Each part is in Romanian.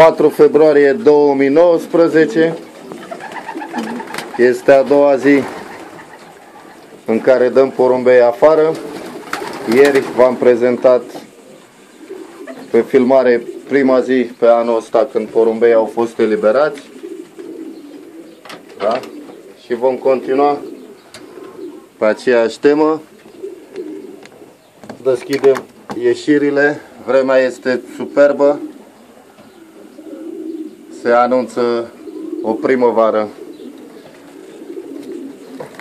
4 februarie 2019 este a doua zi în care dăm porumbei afară. Ieri v-am prezentat pe filmare prima zi pe anul ăsta când porumbei au fost eliberați. Da? Și vom continua pe aceeași temă. Deschidem ieșirile. Vremea este superbă. Se anunță o primăvară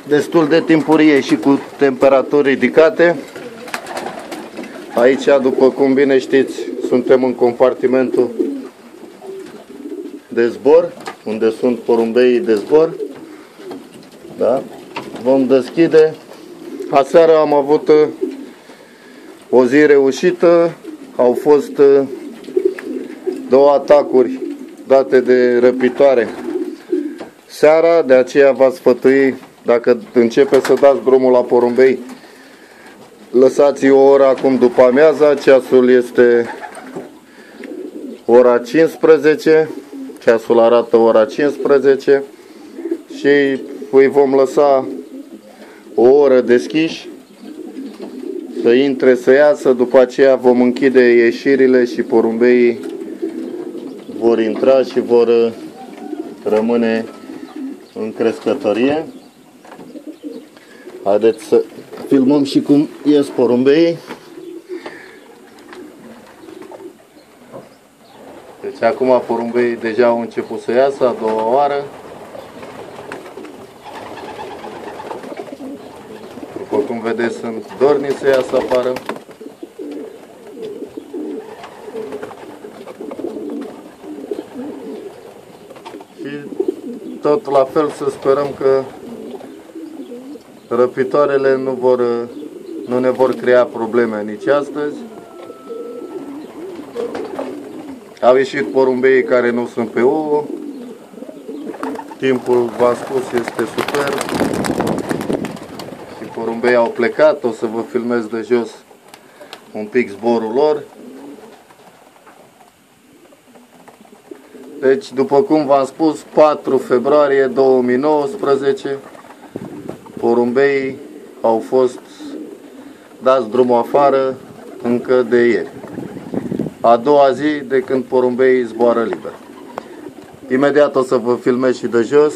destul de timpurie și cu temperaturi ridicate. Aici, după cum bine știți, suntem în compartimentul de zbor, unde sunt porumbeii de zbor. Da? Vom deschide. Aseară am avut uh, o zi reușită. Au fost uh, două atacuri date de răpitoare. Seara, de aceea v-ați sfătui, dacă începe să dați drumul la porumbei, lăsați o oră acum după amiaza, ceasul este ora 15, ceasul arată ora 15 și îi vom lăsa o oră deschiși să intre, să iasă, după aceea vom închide ieșirile și porumbeii vor intra și vor rămâne în crescătorie. Haideți să filmăm și cum ies porumbeii. Deci acum porumbeii deja au început să iasă a doua oară. După cum vedeți sunt dorni să iasă afară. Tot la fel să sperăm că răpitoarele nu, vor, nu ne vor crea probleme nici astăzi. Au ieșit porumbeii care nu sunt pe ouă. Timpul, v-am spus, este super. Și porumbeii au plecat. O să vă filmez de jos un pic zborul lor. Deci, după cum v-am spus, 4 februarie 2019, porumbeii au fost dați drumul afară încă de ieri a doua zi de când porumbeii zboară liber. Imediat o să vă filmez și de jos.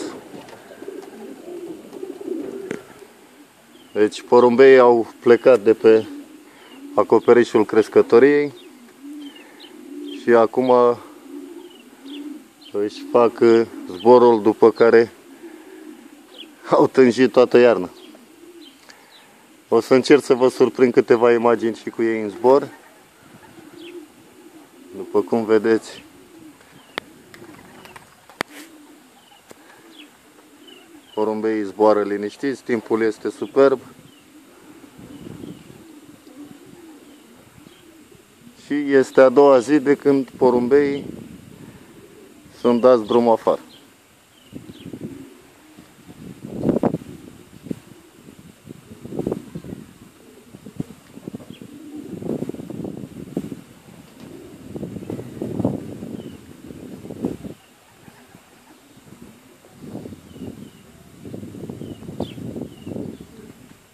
Deci porumbeii au plecat de pe acoperișul crescătoriei și acum își fac zborul după care au tânjit toată iarna. O să încerc să vă surprind câteva imagini și cu ei în zbor. După cum vedeți, porumbeii zboară liniștiți, timpul este superb. Și este a doua zi de când porumbeii sunt dați drumul afară.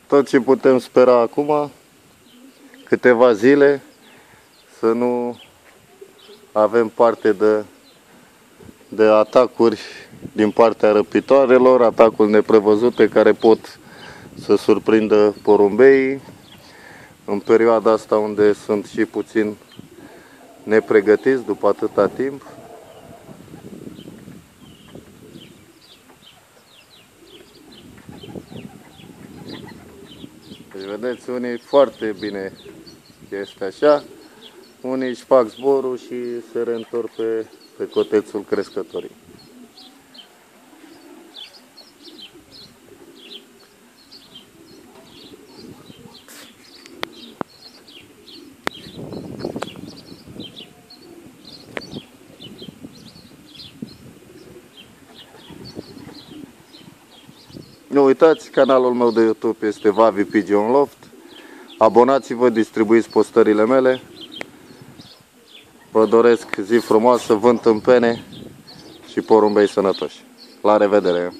tot ce putem spera acum, câteva zile, să nu avem parte de, de atacuri din partea răpitoarelor, atacuri neprevăzute care pot să surprindă porumbeii în perioada asta unde sunt și puțin nepregătiți după atâta timp. Deci vedeți, unii foarte bine este așa, unii își fac zborul și se reîntorc pe, pe cotețul crescătorii. Nu uitați, canalul meu de YouTube este Vavi Pigeon Loft. Abonați-vă, distribuiți postările mele. Vă doresc zi frumoasă, vânt în pene și porumbei sănătoși. La revedere!